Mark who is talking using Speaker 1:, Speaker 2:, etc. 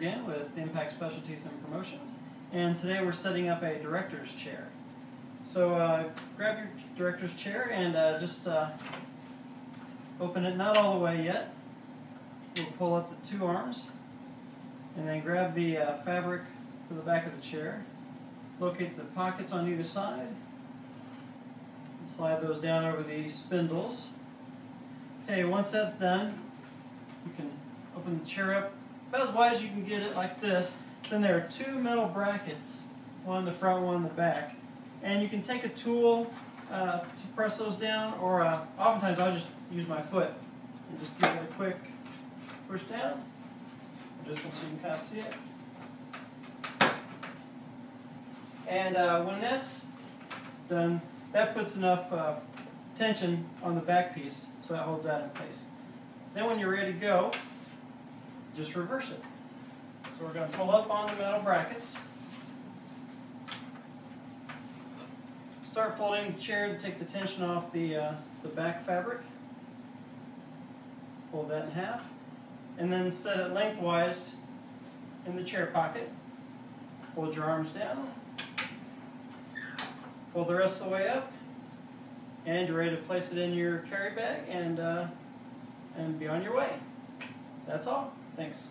Speaker 1: again with Impact Specialties and Promotions, and today we're setting up a director's chair. So uh, grab your director's chair and uh, just uh, open it not all the way yet. We'll pull up the two arms, and then grab the uh, fabric for the back of the chair. Locate the pockets on either side. And slide those down over the spindles. Okay, once that's done, you can open the chair up about as wide as you can get it like this. Then there are two metal brackets, one in the front, one in the back. And you can take a tool uh, to press those down, or uh, oftentimes I'll just use my foot and just give it a quick push down. Just so you can kind of see it. And uh, when that's done, that puts enough uh, tension on the back piece so that holds that in place. Then when you're ready to go, just reverse it. So we're going to pull up on the metal brackets. Start folding the chair to take the tension off the, uh, the back fabric. Fold that in half. And then set it lengthwise in the chair pocket. Fold your arms down. Fold the rest of the way up. And you're ready to place it in your carry bag and, uh, and be on your way. That's all. Thanks.